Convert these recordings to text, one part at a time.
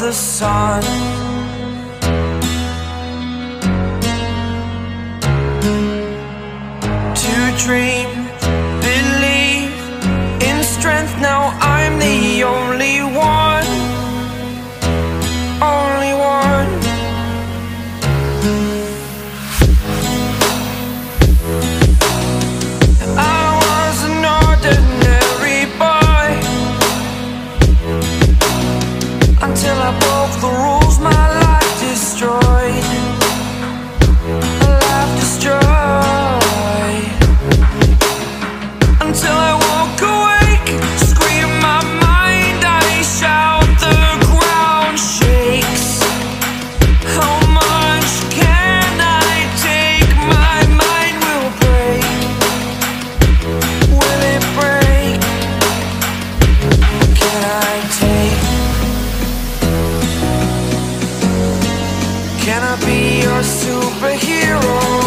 the sun. To dream be your superhero.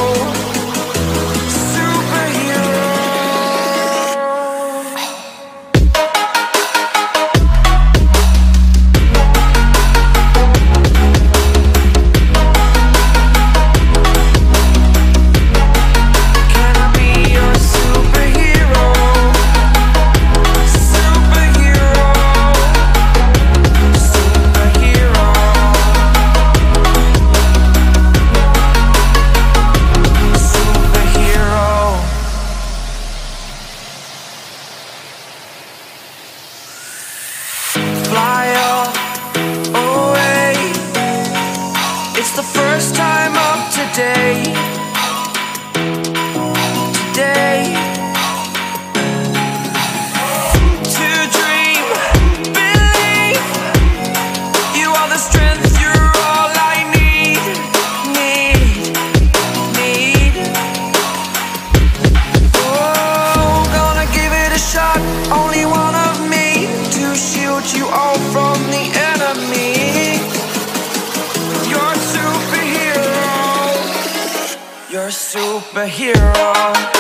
day. superhero.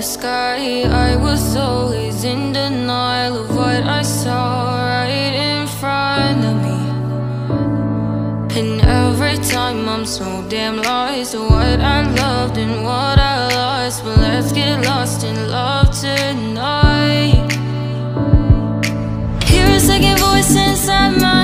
the sky. I was always in denial of what I saw right in front of me. And every time I'm so damn lost to What I loved and what I lost. But let's get lost in love tonight. Hear a second voice inside my